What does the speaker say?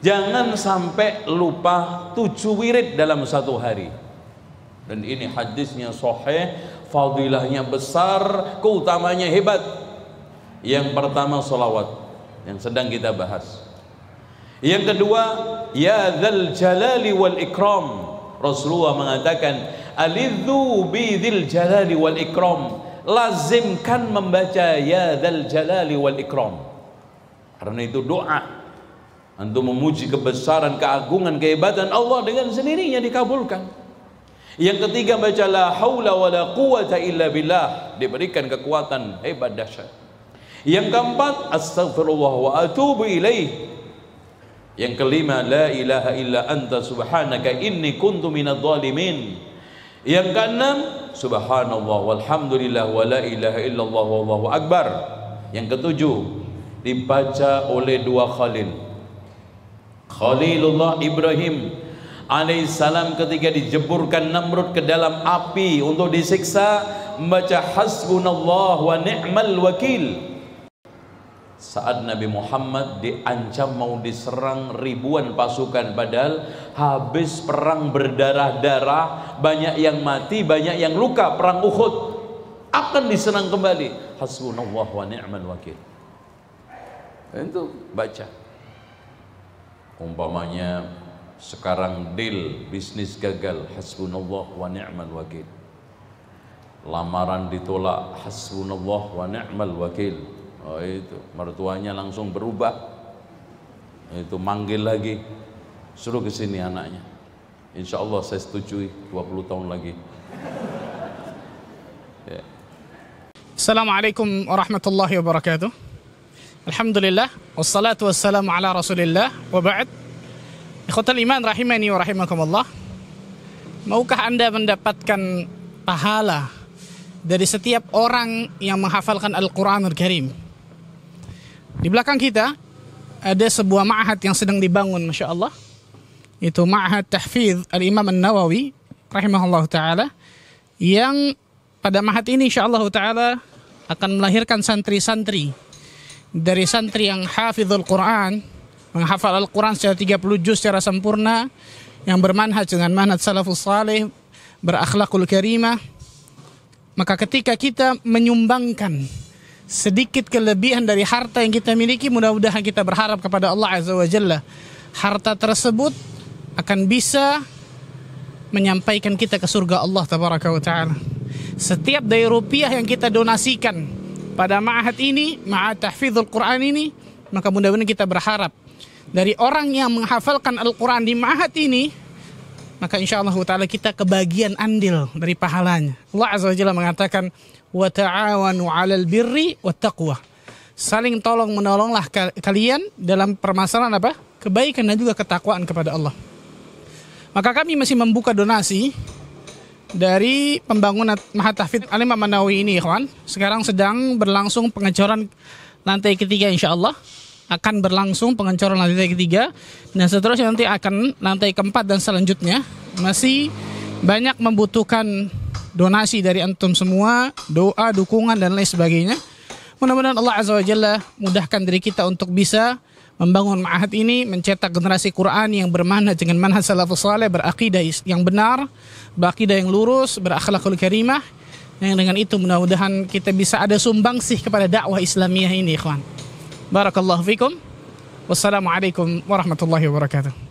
Jangan sampai lupa tujuh wirid dalam satu hari. Dan ini hadisnya sahih, fadilahnya besar, keutamanya hebat. Yang pertama salawat yang sedang kita bahas. Yang kedua, ya dzal jalali wal ikram. Rasulullah mengatakan, alidhu bi dzil jalali wal ikram. Lazimkan membaca ya dzal jalali wal ikram. Karena itu doa Antum memuji kebesaran, keagungan, kehebatan Allah dengan sendirinya dikabulkan. Yang ketiga baca la haula wala quwata illa billah, diberikan kekuatan hebat dahsyat. Yang keempat astaghfirullah wa atubu ilaih. Yang kelima la ilaha illa anta subhanaka inni kuntu minadh dhalimin. Yang keenam subhanallah walhamdulillah wa la ilaha illallah wallahu akbar. Yang ketujuh dibaca oleh dua khalil Khalilullah Ibrahim alaihissalam ketika dijeburkan Namrud ke dalam api untuk disiksa membaca hasbunallah wa ni'mal wakil. Saat Nabi Muhammad diancam mau diserang ribuan pasukan padahal habis perang berdarah-darah banyak yang mati banyak yang luka perang Uhud akan diserang kembali. Hasbunallah wa ni'mal wakil. Itu baca umpamanya sekarang deal bisnis gagal hasbunallah wa ni'mal wakil. Lamaran ditolak hasbunallah wa ni'mal wakil. Oh itu. Mertuanya langsung berubah. Itu manggil lagi. Suruh ke sini anaknya. Insya Allah saya setujui 20 tahun lagi. Ya. Assalamualaikum warahmatullahi wabarakatuh Alhamdulillah wassalatu wassalamu ala Rasulillah wa ba'd. Ikhwatal iman rahimani wa rahimakumullah. Maukah Anda mendapatkan pahala dari setiap orang yang menghafalkan Al-Qur'anul Karim? Di belakang kita ada sebuah ma'had yang sedang dibangun Masya Allah. Itu ma'had tahfidh Al-Imam An-Nawawi rahimahullah ta'ala yang pada ma'had ini insya Allah ta'ala akan melahirkan santri-santri dari santri yang hafizul Quran, menghafal Al-Quran secara 30 juz secara sempurna, yang bermanhaj dengan manhaj salafus salih, berakhlakul karimah, maka ketika kita menyumbangkan sedikit kelebihan dari harta yang kita miliki, mudah-mudahan kita berharap kepada Allah Azza wa Jalla, harta tersebut akan bisa menyampaikan kita ke surga Allah Ta'ala. Setiap dari rupiah yang kita donasikan pada ma'ahad ini, ma'ahad tahfidhul Quran ini, maka mudah-mudahan kita berharap dari orang yang menghafalkan Al-Quran di ma'ahad ini, maka insya Allah ta'ala kita kebagian andil dari pahalanya. Allah Azza wa Jalla mengatakan, wa ta'awanu 'alal birri wa taqwa. Saling tolong menolonglah kalian dalam permasalahan apa? Kebaikan dan juga ketakwaan kepada Allah. Maka kami masih membuka donasi dari pembangunan Mahat Tahfidz Alim Manawi ini ikhwan sekarang sedang berlangsung pengecoran lantai ketiga insya Allah akan berlangsung pengecoran lantai ketiga. Dan seterusnya nanti akan lantai keempat dan selanjutnya. Masih banyak membutuhkan donasi dari antum semua doa dukungan dan lain sebagainya. Mudah-mudahan Allah Azza wa Jalla mudahkan diri kita untuk bisa membangun ma'had ini mencetak generasi Quran yang bermanhaj dengan manhaj salafus saleh berakidah yang benar, berakidah yang lurus, berakhlakul karimah. Yang dengan itu mudah-mudahan kita bisa ada sumbangsih kepada dakwah Islamiyah ini, ikhwan. Barakallahu fikum. Wassalamualaikum warahmatullahi wabarakatuh.